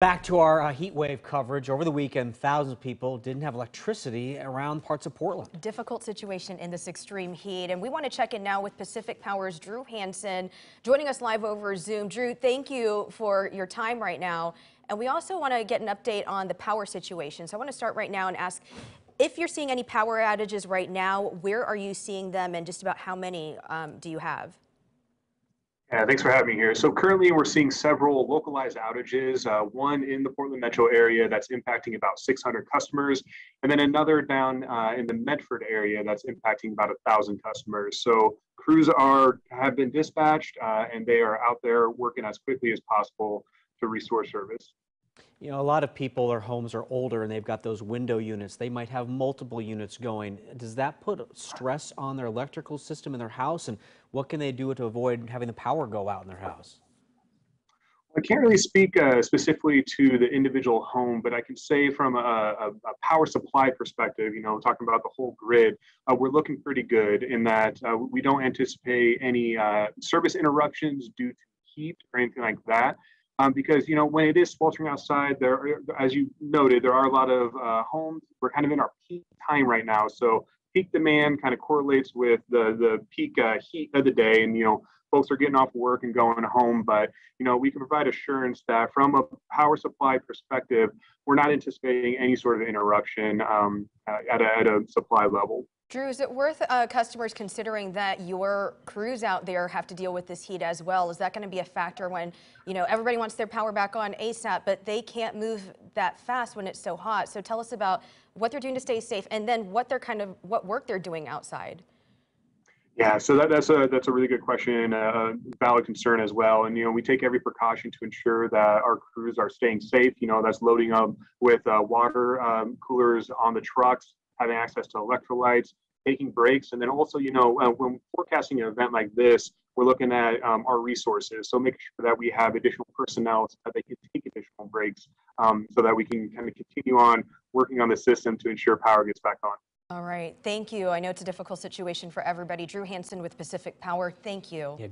Back to our uh, heat wave coverage. Over the weekend, thousands of people didn't have electricity around parts of Portland. Difficult situation in this extreme heat. And we want to check in now with Pacific Power's Drew Hanson joining us live over Zoom. Drew, thank you for your time right now. And we also want to get an update on the power situation. So I want to start right now and ask if you're seeing any power outages right now, where are you seeing them and just about how many um, do you have? Yeah, thanks for having me here. So currently we're seeing several localized outages, uh, one in the Portland metro area that's impacting about 600 customers, and then another down uh, in the Medford area that's impacting about a thousand customers. So crews are have been dispatched uh, and they are out there working as quickly as possible to restore service. You know, a lot of people, their homes are older and they've got those window units. They might have multiple units going. Does that put stress on their electrical system in their house? And what can they do to avoid having the power go out in their house? I can't really speak uh, specifically to the individual home, but I can say from a, a, a power supply perspective, you know, talking about the whole grid, uh, we're looking pretty good in that uh, we don't anticipate any uh, service interruptions due to heat or anything like that um, because you know when it is sweltering outside there as you noted there are a lot of uh, homes we're kind of in our peak time right now. So peak demand kind of correlates with the the peak uh, heat of the day and you know folks are getting off work and going home. But you know we can provide assurance that from a power supply perspective we're not anticipating any sort of interruption um, at, a, at a supply level Drew, is it worth uh, customers considering that your crews out there have to deal with this heat as well? Is that going to be a factor when, you know, everybody wants their power back on ASAP, but they can't move that fast when it's so hot? So tell us about what they're doing to stay safe and then what they're kind of, what work they're doing outside. Yeah, so that, that's a that's a really good question, a valid concern as well. And you know, we take every precaution to ensure that our crews are staying safe. You know, that's loading up with uh, water um, coolers on the trucks, having access to electrolytes, taking breaks, and then also, you know, uh, when forecasting an event like this, we're looking at um, our resources. So making sure that we have additional personnel so that they can take additional breaks, um, so that we can kind of continue on working on the system to ensure power gets back on. All right, thank you. I know it's a difficult situation for everybody. Drew Hanson with Pacific Power, thank you. Yeah,